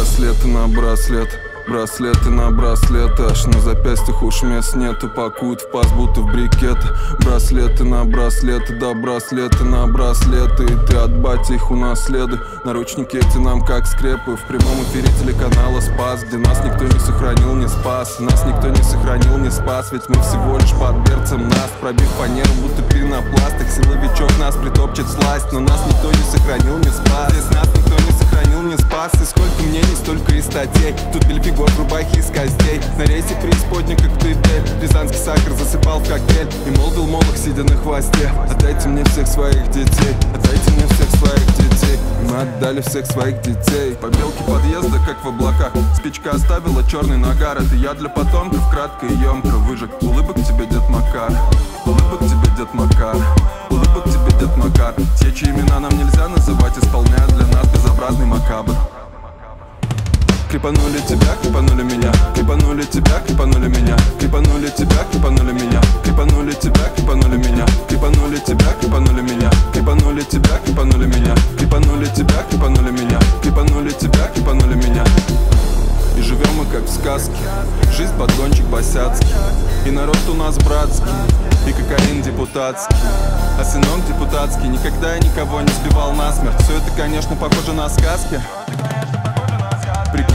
Браслеты на браслет Браслеты на браслеты, аж на запястьях уж мест нету Пакуют в паз, будто в брикеты Браслеты на браслеты, да браслеты на браслеты И ты от бати их унаследуй Наручники эти нам как скрепы В прямом эфире телеканала Спас Где нас никто не сохранил, не спас Нас никто не сохранил, не спас Ведь мы всего лишь под берцем нас. Пробив фанеру, будто пенопласт Их силовичок нас притопчет сласть Но нас никто не сохранил, не спас. Здесь нас никто не статей Тут бельфигур в рубахе из костей. На рейсе преисподня, как тыдель Рязанский сахар засыпал в коктейль. И молвил молох, сидя на хвосте. Отдайте мне всех своих детей. Отдайте мне всех своих детей. И мы отдали всех своих детей. По белке подъезда, как в облаках. Спичка оставила черный нагар. Это я для потомков, кратко и емко выжег. Улыбок тебе, дед Макар. Улыбок тебе, дед Макар. Улыбок тебе, дед Макар. Те, чьи имена нам нельзя называть Исполняют Крепанули тебя, крепанули меня. Крепанули тебя, крепанули меня. Крепанули тебя, крепанули меня. Крепанули тебя, крепанули меня. Крепанули тебя, крепанули меня. Крепанули тебя, крепанули меня. Крепанули тебя, крепанули меня. Крепанули тебя, крепанули меня. И живем мы как в сказке. Жизнь подгончик босяцкий. И народ у нас братский. И кокаин депутатский. А сынок депутатский Никогда я никого не сбивал насмерть. Все это, конечно, похоже на сказки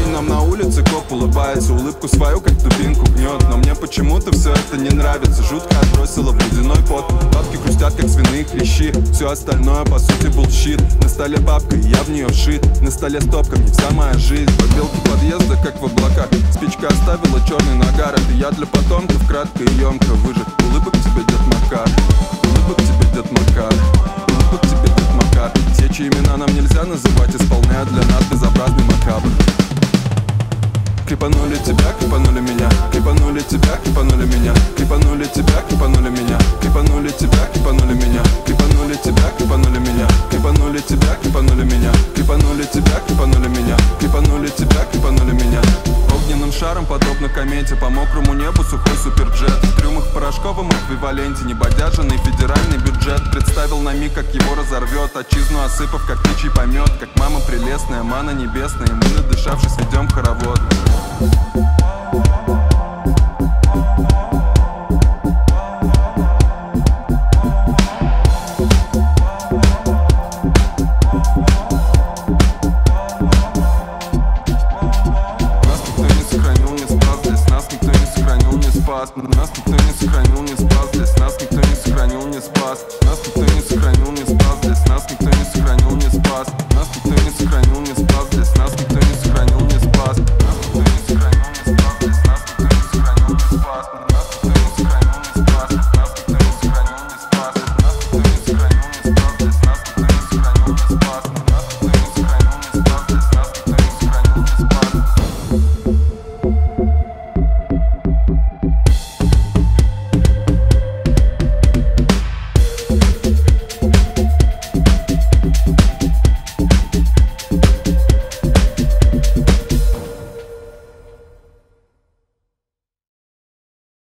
Прикинь, нам на улице коп улыбается Улыбку свою, как дубинку гнет Но мне почему-то все это не нравится Жутко отбросила в ледяной пот. Бабки хрустят, как свиные клещи Все остальное, по сути, был щит На столе бабка, и я в нее вшит. На столе стопка, не вся моя жизнь. Побелки подъезда, как в облаках. Спичка оставила черный нагар Это я для потомков, кратко и емко выжег Улыбок тебе, дед Макар. Улыбок тебе, дед Макар. Улыбок тебе, дед Макар. Те, чьи имена нам нельзя называть Исполняют для нас безобразный макабр Крепанули тебя, крепанули меня. Крепанули тебя, крепанули меня. Крепанули тебя, крепанули меня. Крепанули тебя, крепанули меня. Крепанули тебя, крепанули меня. Крепанули тебя, крепанули меня. Крепанули тебя, крепанули меня. Крепанули тебя, крепанули меня. Огненным шаром, подобно комете По мокрому небу сухой суперджет. В трюмах в порошковом эквиваленте Небодяженный федеральный бюджет. Представил на миг, как его разорвет. Отчизну осыпав, как птичий помет. Как мама прелестная, мана небесная. Мы, надышавшись, ведем хоровод не сохранил, не спас Нас никто не сохранил, не спас Здесь нас никто